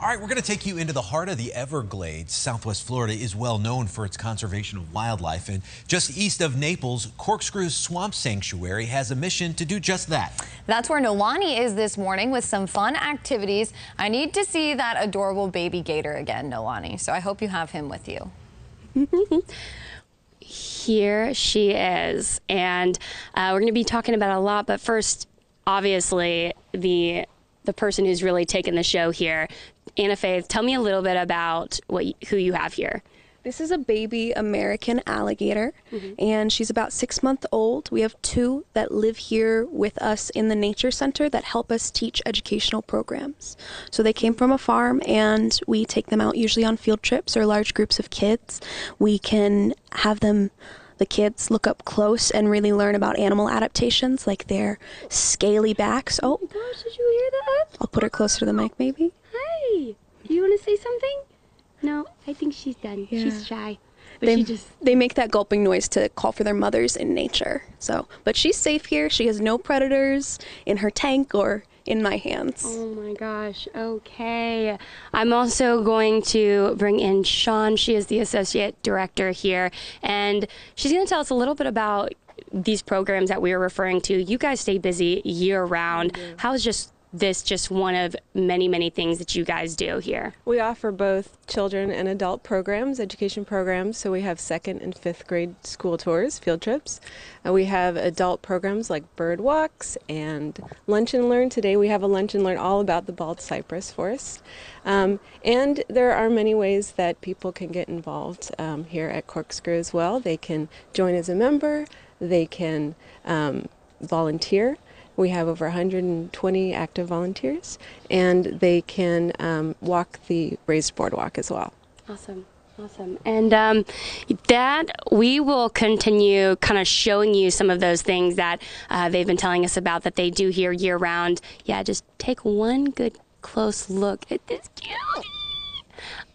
All right, we're going to take you into the heart of the Everglades. Southwest Florida is well known for its conservation of wildlife, and just east of Naples, Corkscrew Swamp Sanctuary has a mission to do just that. That's where Nolani is this morning with some fun activities. I need to see that adorable baby gator again, Nolani, so I hope you have him with you. Here she is, and uh, we're going to be talking about a lot, but first, obviously, the the person who's really taken the show here. Anna Faith, tell me a little bit about what who you have here. This is a baby American alligator, mm-hmm. and she's about six months old. We have two that live here with us in the Nature Center that help us teach educational programs. So they came from a farm, and we take them out usually on field trips or large groups of kids. We can have them the kids look up close and really learn about animal adaptations, like their scaly backs. Oh, oh gosh, did you hear that? I'll put her closer to the mic, maybe. Hi. Do you want to say something? No, I think she's done. Yeah. She's shy. But they, just... they make that gulping noise to call for their mothers in nature. So, but she's safe here. She has no predators in her tank or in my hands. Oh my gosh. Okay. I'm also going to bring in Sean. She is the associate director here, and she's going to tell us a little bit about these programs that we were referring to. You guys stay busy year round. How's just this just one of many, many things that you guys do here? We offer both children and adult programs, education programs. So we have second and fifth grade school tours, field trips. And we have adult programs like bird walks and lunch and learn. Today we have a lunch and learn all about the bald cypress forest. Um, and there are many ways that people can get involved um, here at Corkscrew as well. They can join as a member, they can um, volunteer. We have over 120 active volunteers, and they can um, walk the raised boardwalk as well. Awesome. Awesome. And um, that we will continue kind of showing you some of those things that uh, they've been telling us about that they do here year round. Yeah, just take one good close look at this cutie.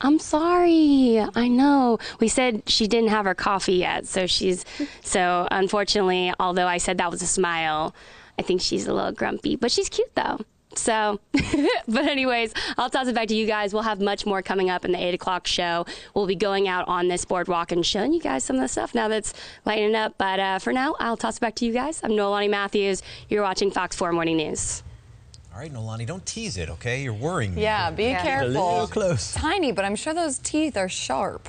I'm sorry. I know. We said she didn't have her coffee yet, so she's so unfortunately, although I said that was a smile, I think she's a little grumpy, but she's cute though. So, but anyways, I'll toss it back to you guys. We'll have much more coming up in the 8 o'clock show. We'll be going out on this boardwalk and showing you guys some of the stuff now that's lighting up. But uh, for now, I'll toss it back to you guys. I'm Nolani Matthews. You're watching Fox 4 Morning News. All right, Nolani, don't tease it, okay? You're worrying me. Yeah, be yeah. careful. A little close. Tiny, but I'm sure those teeth are sharp.